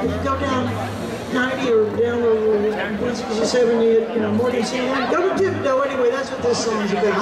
if you go down 90 or down to Whiskey 70, you know, Morgan St. Go to Thibodaux anyway, that's what this song's about.